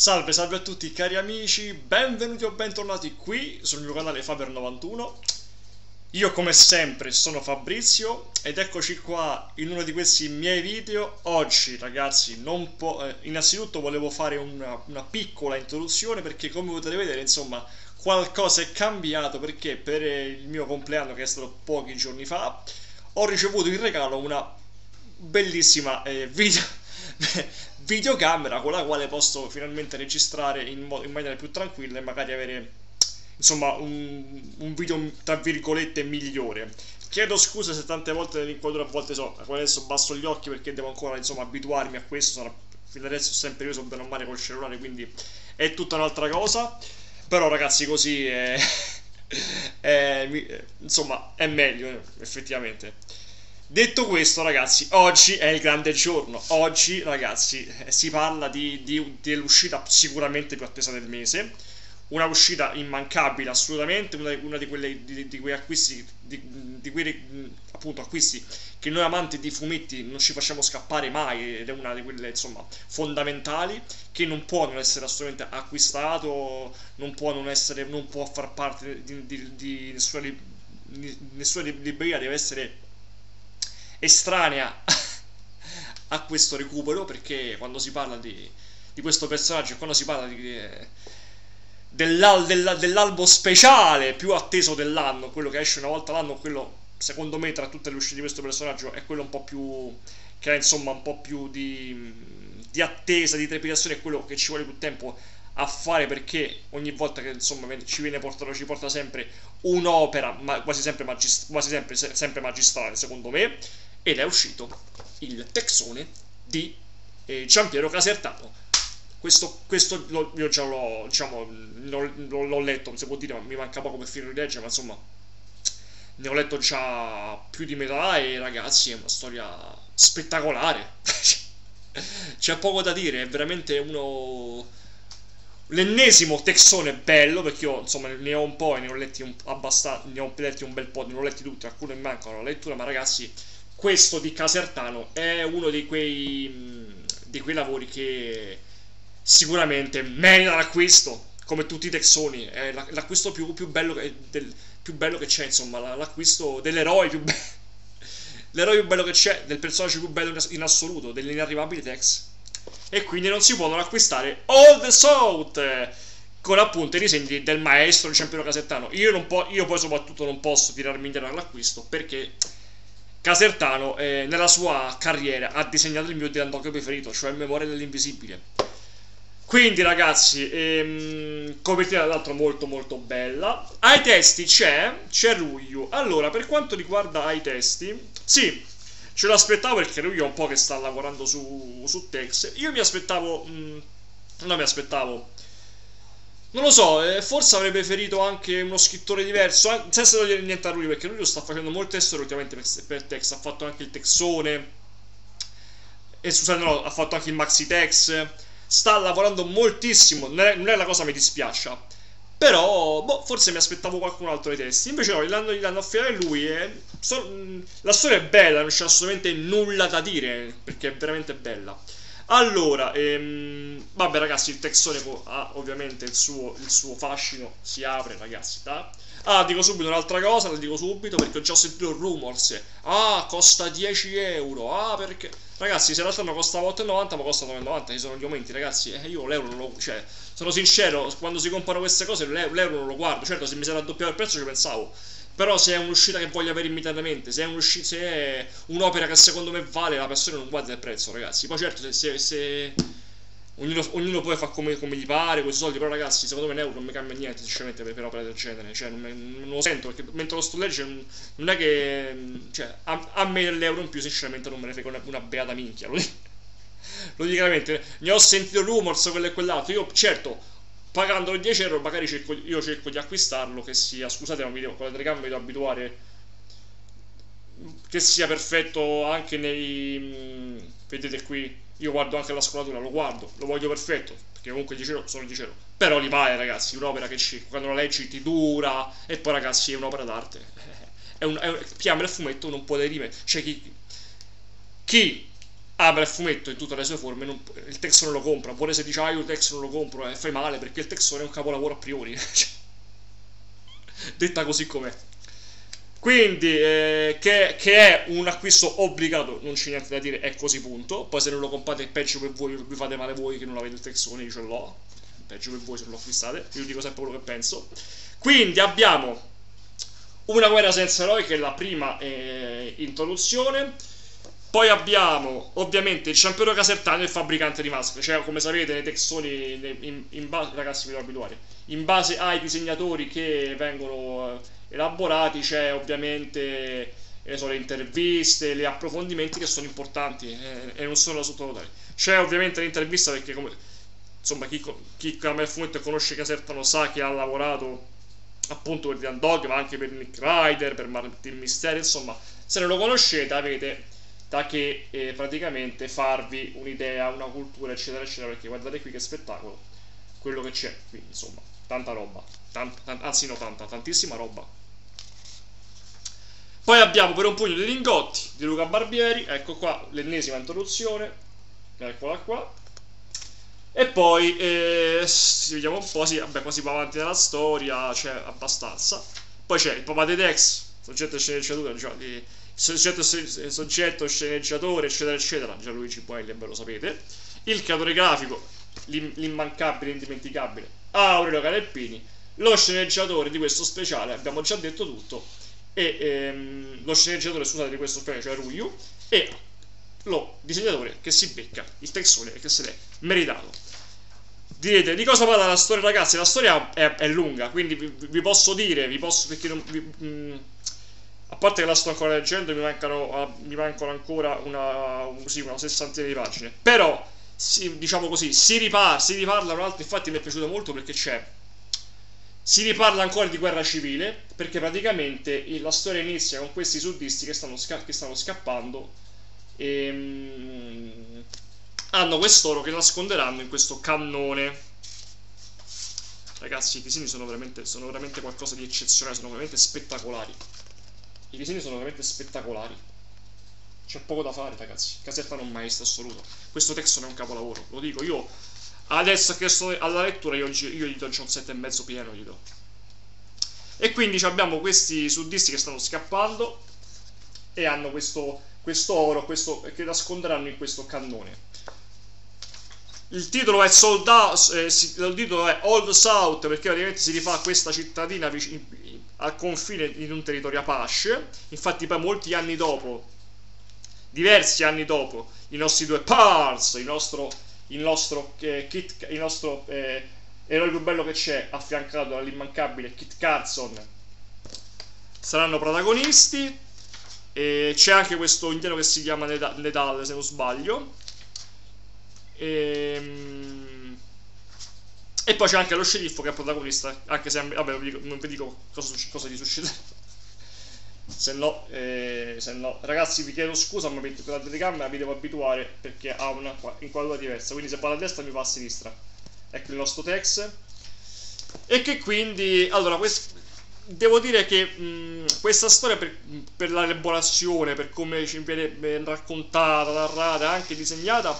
Salve, salve a tutti cari amici, benvenuti o bentornati qui sul mio canale Faber91. Io come sempre sono Fabrizio ed eccoci qua in uno di questi miei video. Oggi ragazzi, eh, innanzitutto volevo fare una, una piccola introduzione perché come potete vedere insomma qualcosa è cambiato perché per il mio compleanno che è stato pochi giorni fa Ho ricevuto in regalo una bellissima eh, video videocamera con la quale posso finalmente registrare in, in maniera più tranquilla e magari avere insomma un, un, video tra virgolette migliore. Chiedo scusa se tante volte nell'inquadratura a volte so adesso basso gli occhi perché devo ancora insomma abituarmi a questo sono, fino adesso sempre io sono bene o male col cellulare quindi è tutta un'altra cosa. Però ragazzi così è, è, insomma è meglio effettivamente Detto questo, ragazzi, oggi è il grande giorno. Oggi, ragazzi, eh, si parla di, di, dell'uscita sicuramente più attesa del mese. Una uscita immancabile, assolutamente. Una, una di, quelle, di, di, quei acquisti, di, quei appunto acquisti che noi amanti di fumetti non ci facciamo scappare mai. Ed è una di quelle, insomma, fondamentali. Che non può non essere assolutamente acquistato, non può non essere, non può far parte di, nessuna, nessuna libreria, deve essere estranea a questo recupero perché quando si parla di, di questo personaggio quando si parla di, dell'al, della, dell'albo speciale più atteso dell'anno quello che esce una volta l'anno quello secondo me tra tutte le uscite di questo personaggio è quello un po' più che ha insomma un po' più di, di attesa di trepidazione è quello che ci vuole più tempo a fare perché ogni volta che insomma ci viene portato ci porta sempre un'opera ma quasi sempre, magist- quasi sempre, sempre magistrale secondo me ed è uscito il texone di eh, Giampiero Casertano. Questo, questo lo, io già l'ho, diciamo, l'ho, l'ho letto, si può dire, ma mi manca poco per finire di leggere, ma insomma ne ho letto già più di metà e ragazzi è una storia spettacolare. C'è poco da dire, è veramente uno l'ennesimo texone bello perché io insomma ne ho un po' e ne ho letti un, abbastanza ne ho letti un bel po' ne ho letti tutti alcuni mi mancano la lettura ma ragazzi questo di Casertano è uno di quei, di quei lavori che sicuramente merita l'acquisto, come tutti i texoni, è l'acquisto più, più, bello, del, più bello che c'è, insomma, l'acquisto dell'eroe più bello. L'eroe più bello che c'è, del personaggio più bello in assoluto, dell'inarrivabile Tex. E quindi non si non acquistare All the South con appunto i disegni del maestro Ciampino Casertano. Io, po- io poi soprattutto non posso tirarmi indietro dall'acquisto perché Casertano eh, nella sua carriera ha disegnato il mio dirandocchio preferito, cioè Memoria dell'Invisibile. Quindi ragazzi, ehm, copertina tra l'altro molto molto bella. Ai testi c'è, c'è Ruglio. Allora, per quanto riguarda ai testi, sì, ce l'aspettavo perché Ruglio è un po' che sta lavorando su, su Tex. Io mi aspettavo, mh, mm, non mi aspettavo. Non lo so, eh, forse avrei preferito anche uno scrittore diverso, senza togliere niente a lui, perché lui lo sta facendo molte storie ultimamente per, per Tex, ha fatto anche il Texone, e scusate, no, ha fatto anche il Maxi Tex, sta lavorando moltissimo, non è, non è la cosa che mi dispiace, però, boh, forse mi aspettavo qualcun altro ai testi, invece no, gli danno, gli a lui e so, la storia è bella, non c'è assolutamente nulla da dire, perché è veramente bella. Allora, ehm, vabbè ragazzi, il texone ha ovviamente il suo, il suo fascino, si apre ragazzi, da... Ah, dico subito un'altra cosa, la dico subito perché ho già sentito rumors. Ah, costa 10 euro. Ah, perché... Ragazzi, se l'altro anno costava 8,90 ma costa 9,90, ci sono gli aumenti, ragazzi. Eh, io l'euro non lo... Cioè, sono sincero, quando si comprano queste cose l'euro non lo guardo. Certo, se mi sarà raddoppiato il prezzo ci pensavo. Però se è un'uscita che voglio avere immediatamente, se è, un'opera che secondo me vale, la persona non guarda il prezzo, ragazzi. Poi certo, se, se, se ognuno, ognuno, poi fa come, come, gli pare, questi soldi, però ragazzi, secondo me l'euro non mi cambia niente, sinceramente, per, per opere del genere. Cioè, non, non, lo sento, perché mentre lo sto leggendo, non è che... Cioè, a, a me l'euro in più, sinceramente, non me ne frega una, una beata minchia, lo dico. Lo dico chiaramente, ne ho sentito rumors, quello e quell'altro. Io, certo, pagando 10 euro magari cerco, io cerco di acquistarlo che sia, scusate ma video, con la telecamera mi devo abituare che sia perfetto anche nei mh, vedete qui io guardo anche la scolatura lo guardo lo voglio perfetto perché comunque 10 euro sono 10 euro però li vale ragazzi un'opera che ci, quando la leggi ti dura e poi ragazzi è un'opera d'arte è un, è un, chi ama il fumetto non può derimere cioè chi, chi apre il fumetto in tutte le sue forme, non, il testo non lo compra, pure se dice ah io il testo non lo compro eh, fai male perché il texone è un capolavoro a priori, cioè, detta così com'è. Quindi, eh, che, che, è un acquisto obbligato, non c'è niente da dire, è così punto. Poi se non lo comprate è peggio per voi, vi fate male voi che non avete il texone, io ce l'ho. Peggio per voi se non lo acquistate, io dico sempre quello che penso. Quindi abbiamo una guerra senza eroi che è la prima eh, introduzione poi abbiamo ovviamente il campione casertano e il fabbricante di maschere, cioè come sapete nei texoni, in, in base, ragazzi devo abituare, in base ai disegnatori che vengono eh, elaborati c'è ovviamente eh, so, le interviste, gli approfondimenti che sono importanti eh, e non sono da sottovalutare. C'è ovviamente l'intervista perché come, insomma chi, chi ama il fumetto e conosce Casertano sa che ha lavorato appunto per Dian Dog ma anche per Nick Ryder, per Martin Mysterio, insomma se non lo conoscete avete da che eh, praticamente farvi un'idea, una cultura, eccetera, eccetera, perché guardate qui che spettacolo, quello che c'è qui, insomma, tanta roba, tant, anzi no tanta, tantissima roba. Poi abbiamo per un pugno di lingotti di Luca Barbieri, ecco qua l'ennesima introduzione, eccola qua. E poi, eh, vediamo un po', sì, vabbè, qua si va avanti nella storia, c'è cioè, abbastanza. Poi c'è il papà di Dex, soggetto sceneggiatura, diciamo, di soggetto, soggetto sceneggiatore, eccetera, eccetera, Gianluigi Boelli, lo sapete, il creatore grafico, l'immancabile, indimenticabile, Aurelio Caneppini, lo sceneggiatore di questo speciale, abbiamo già detto tutto, e ehm, lo sceneggiatore, scusate, di questo speciale, cioè Ruiu, e lo disegnatore che si becca il texone e che se l'è meritato. Direte, di cosa parla la storia, ragazzi? La storia è, è lunga, quindi vi, vi, posso dire, vi posso, perché non, vi, mh, mm, a parte che la sto ancora leggendo, mi mancano, ah, mi mancano ancora una, sì, una sessantina di pagine. Però, si, diciamo così, si, ripar, si riparla un altro, infatti mi è piaciuto molto perché c'è si riparla ancora di guerra civile perché praticamente la storia inizia con questi suddisti che stanno, sca- che stanno scappando e um, hanno quest'oro che nasconderanno in questo cannone ragazzi i disegni sono veramente, sono veramente qualcosa di eccezionale sono veramente spettacolari i disegni sono veramente spettacolari. C'è poco da fare, ragazzi. Casetta non maestro assoluto. Questo testo non è un capolavoro, lo dico io. Adesso che sto alla lettura, io, io gli do un 7,5 pieno. Gli do. E quindi abbiamo questi suddisti che stanno scappando e hanno questo, questo oro questo, che nasconderanno in questo cannone. Il titolo è Sold Out, eh, il titolo è Old South perché praticamente si rifà a questa cittadina al confine di un territorio Apache. Infatti, poi molti anni dopo, diversi anni dopo, i nostri due Pars, il nostro, il nostro, eh, Kit, il nostro eh, eroe più bello che c'è, affiancato dall'immancabile Kit Carson, saranno protagonisti. E c'è anche questo indiano che si chiama Nedal, se non sbaglio. Ehm e poi c'è anche lo sceriffo che è protagonista, anche se vabbè, non vi dico, non vi dico cosa, cosa, gli succede. se no, eh, se no, ragazzi, vi chiedo scusa, ma metto la telecamera vi devo abituare perché ha una inquadratura diversa. Quindi se vado a destra mi va a sinistra. Ecco il nostro text. E che quindi, allora, quest, devo dire che mh, questa storia per, per l'elaborazione, per come ci viene raccontata, narrata, anche disegnata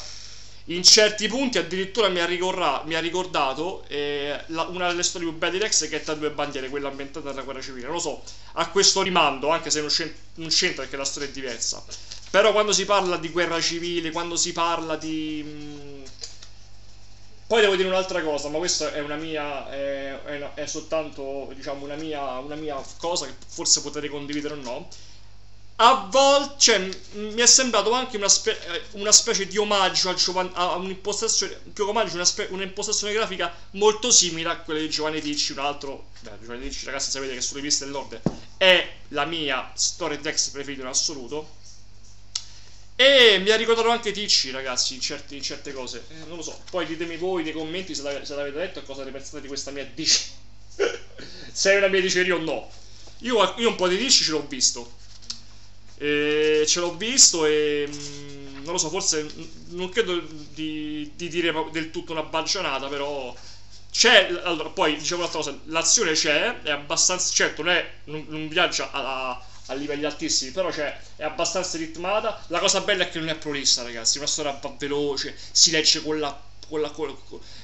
in certi punti addirittura mi ha, ricorra- mi ha ricordato eh, la- una delle storie più belle di Rex che è tra due bandiere, quella ambientata nella guerra civile. Non lo so, a questo rimando, anche se non, c'ent- non c'entra perché la storia è diversa. Però quando si parla di guerra civile, quando si parla di... Mh... Poi devo dire un'altra cosa, ma questa è una mia, è, è, è soltanto diciamo una mia, una mia cosa che forse potete condividere o no a volte cioè, mi è sembrato anche una, spe- eh, una specie di omaggio Giovan- a un'impostazione più omaggio una spe- un'impostazione grafica molto simile a quella di Giovanni Ricci un altro beh, Giovanni Ricci ragazzi sapete che sulle piste dell'ordine è la mia story text preferita in assoluto. E mi ha ricordato anche Ticci ragazzi in, certi, in certe cose. Eh, non lo so poi ditemi voi nei commenti se, l'avete, se l'avete detto e cosa ne pensate di questa mia diceria se è una mia diceria o no. Io, io un po' di Ticci ce l'ho visto e ce l'ho visto e mm, non lo so, forse non credo di, di dire del tutto una baggianata, però c'è, allora, poi dicevo un'altra cosa, l'azione c'è, è abbastanza, certo non, è, non, non viaggia alla, a livelli altissimi, però cioè, è abbastanza ritmata. La cosa bella è che non è prolissa, ragazzi, una storia veloce, si legge con la con la, con,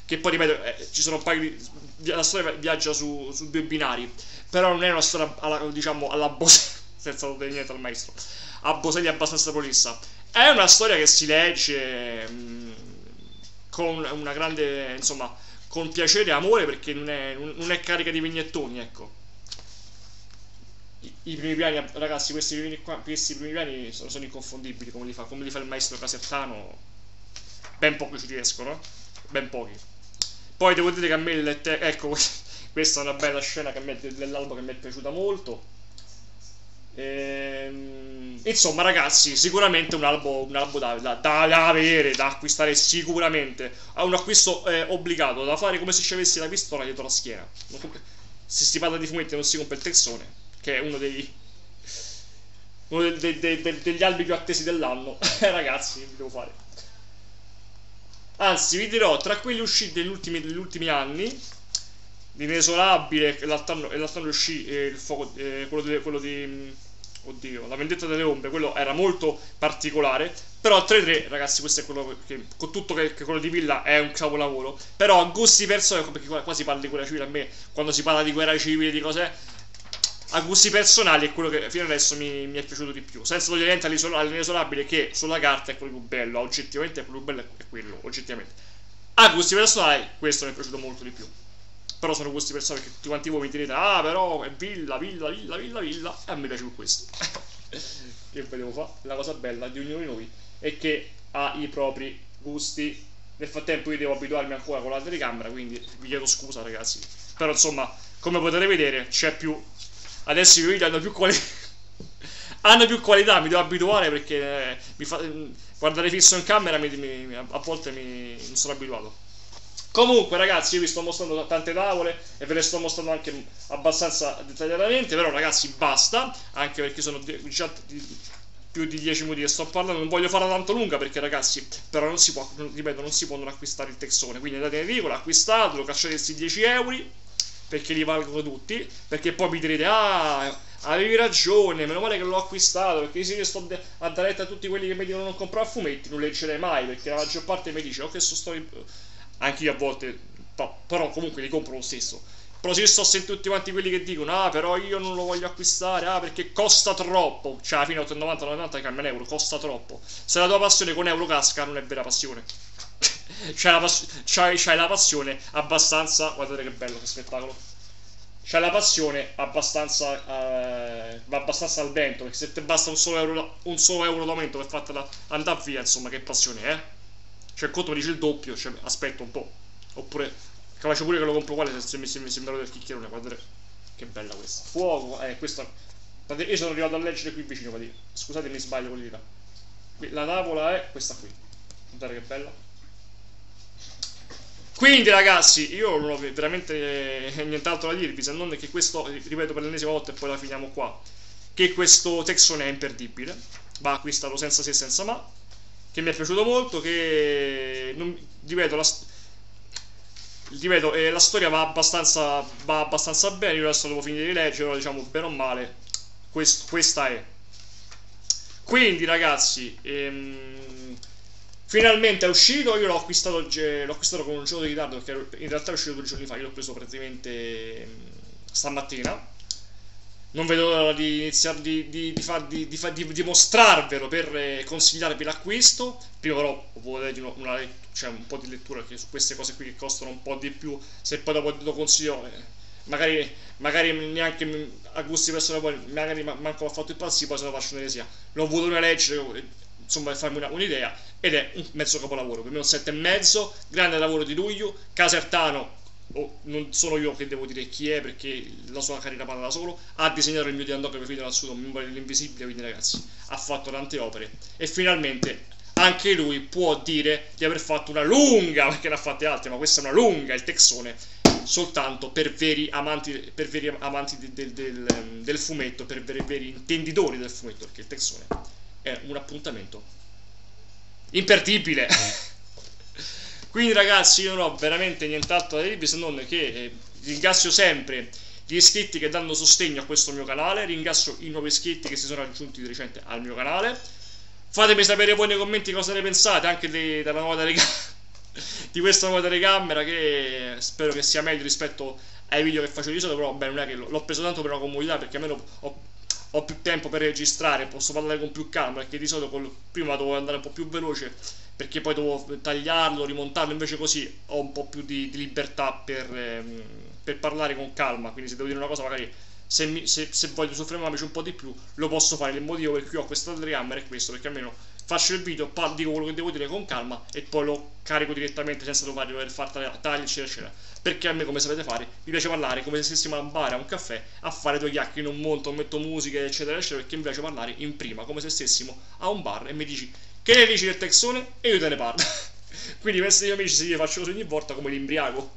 che poi ripeto eh, ci sono un paio di la storia viaggia su, su due binari però non è una storia alla, diciamo alla Boselli senza dire niente al maestro a Boselli abbastanza prolissa è una storia che si legge mh, mm, con una grande insomma con piacere e amore perché non è, non è carica di vignettoni ecco i primi piani, ragazzi, questi questi primi piani sono, sono, inconfondibili come li, fa, come li fa il maestro Casettano. Ben pochi ci riescono, ben pochi. Poi devo dire che a me ecco, questa è una bella scena che me, dell'albo che mi è piaciuta molto. Ehm, insomma, ragazzi, sicuramente un albo, un albo da, da, da, avere, da acquistare sicuramente. Ha un acquisto eh, obbligato da fare come se ci avessi la pistola dietro la schiena. Se si parla di fumetti non si compra il texone che è uno dei uno de, de, de, degli albi più attesi dell'anno. Ragazzi, che devo fare? Anzi, vi dirò, tra quelli usciti negli ultimi, negli ultimi anni, l'inesorabile, l'altro anno uscì eh, il fuoco, eh, quello, di, quello di oddio, la vendetta delle ombre, quello era molto particolare, però 3-3, ragazzi, questo è quello che, con tutto che, che quello di Villa è un capolavoro, però a gusti personali, perché qua si parla di guerra civile, a me, quando si parla di guerra civile, di cose, a gusti personali è quello che fino adesso mi, mi è piaciuto di più. Senza togliere niente all'inesorabile che sulla carta è quello più bello, oggettivamente è quello più bello è quello, oggettivamente. A gusti personali questo mi è piaciuto molto di più. Però sono gusti personali che tutti quanti voi mi direte, ah però è villa, villa, villa, villa, villa, e a me piace questo. che vedevo fa? La cosa bella di ognuno di noi è che ha i propri gusti. Nel frattempo io devo abituarmi ancora con la telecamera, quindi vi chiedo scusa ragazzi. Però insomma, come potete vedere, c'è più adesso i video hanno più qualità hanno più qualità mi devo abituare perché eh, mi fa, guardare fisso in camera mi, mi, a volte mi, non sono abituato comunque ragazzi io vi sto mostrando tante tavole e ve le sto mostrando anche abbastanza dettagliatamente però ragazzi basta anche perché sono già più di 10 minuti che sto parlando non voglio farla tanto lunga perché ragazzi però non si può ripeto non si può non acquistare il texone quindi andate in edicola acquistatelo cacciate questi 10 euro perché li valgono tutti, perché poi mi direte, ah, avevi ragione, meno male che l'ho acquistato, perché se io sto a dare retta a tutti quelli che mi dicono non comprare fumetti, non leggerei mai, perché la maggior parte mi dice, oh che sto storie... Anche io a volte, però comunque li compro lo stesso. Però se io sto sentire tutti quanti quelli che dicono, ah però io non lo voglio acquistare, ah perché costa troppo, cioè alla fine 8,90, 90 cambia un euro, costa troppo. Se la tua passione con euro casca, non è vera passione. c'hai, la pass- c'hai, c'hai la passione abbastanza. Guardate che bello che spettacolo. C'hai la passione abbastanza. Eh, va abbastanza al vento. Perché se ti basta un solo euro, un solo euro d'aumento per fartela andare via, insomma, che passione. Eh? Cioè, il conto mi dice il doppio. Cioè, aspetta un po'. Oppure. Capace pure che lo compro uguale se mi, se sembra del chicchierone. Guardate. Che bella questa. Fuoco. Eh, questa. Io sono arrivato a leggere qui vicino. Scusate, mi sbaglio quelli là. La tavola è questa qui. Guardate che bella. Quindi ragazzi, io non ho veramente eh, nient'altro da dirvi se non che questo, ripeto per l'ennesima volta e poi la finiamo qua, che questo Texone è imperdibile, va acquistato senza se e senza ma, che mi è piaciuto molto, che, non, ripeto, la, ripeto eh, la storia va abbastanza, va abbastanza bene, io adesso devo finire di leggere, diciamo bene o male, quest, questa è. Quindi ragazzi, ehm, Finalmente è uscito, io l'ho acquistato, l'ho acquistato con un giorno di ritardo perché in realtà è uscito due giorni fa, io l'ho preso praticamente mm, stamattina. Non vedo l'ora di iniziare di, di, di, far, di, di, di, di mostrarvelo per eh, consigliarvi l'acquisto. Prima però volete una, cioè un po' di lettura che su queste cose qui che costano un po' di più, se poi dopo lo consiglio, eh, magari, magari neanche a gusti personali, magari manco ho fatto passo, poi se lo faccio un'eresia. L'ho voluto leggere insomma per farmi un'idea ed è un mezzo capolavoro per me un 7,5 grande lavoro di Luglio Casertano oh, non sono io che devo dire chi è perché la sua carriera parla da solo ha disegnato il mio Diandò che preferito assoluto memoria dell'invisibile quindi ragazzi ha fatto tante opere e finalmente anche lui può dire di aver fatto una lunga perché ne ha fatte altre ma questa è una lunga il texone soltanto per veri amanti, per veri amanti del, del, del, fumetto per veri, veri intenditori del fumetto perché il texone è un appuntamento imperdibile. Quindi ragazzi io non ho veramente nient'altro da dirvi se non che eh, ringrazio sempre gli iscritti che danno sostegno a questo mio canale, ringrazio i nuovi iscritti che si sono aggiunti di recente al mio canale. Fatemi sapere voi nei commenti cosa ne pensate anche di, della nuova telecamera, di questa nuova telecamera che spero che sia meglio rispetto ai video che faccio di solito, però beh, non è che l'ho preso tanto per una comodità perché almeno ho, ho, più tempo per registrare, posso parlare con più calma perché di solito prima dovevo andare un po' più veloce perché poi devo tagliarlo, rimontarlo, invece così ho un po' più di, di libertà per, ehm, per, parlare con calma, quindi se devo dire una cosa magari se, mi, se, se voglio soffermarmici un po' di più lo posso fare, il motivo per cui ho questa telecamera è questo, perché almeno faccio il video, parlo, dico quello che devo dire con calma e poi lo carico direttamente senza dover fare tagli eccetera eccetera. Perché a me come sapete fare mi piace parlare come se stessimo a un bar a un caffè a fare due chiacchiere non monto, metto musica eccetera eccetera perché mi piace parlare in prima come se stessimo a un bar e mi dici che ne dici del texone? E io te ne parlo. Quindi per essere amici se io faccio così ogni volta come l'imbriaco.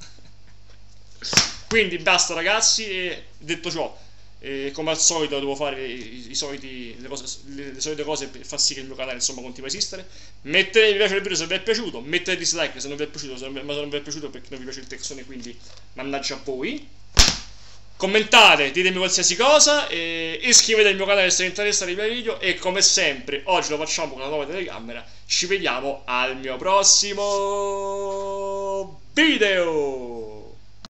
Quindi basta ragazzi e detto ciò e come al solito devo fare i, i soliti, le, cose, le, le, solite cose per far sì che il mio canale insomma continui a esistere. Mettete mi piace il video se vi è piaciuto mettete dislike se non vi è piaciuto se ma se non vi è piaciuto perché non vi piace il texone quindi mannaggia a voi. Commentate, ditemi qualsiasi cosa e iscrivetevi al mio canale se vi interessano i miei video e come sempre oggi lo facciamo con la nuova telecamera. Ci vediamo al mio prossimo video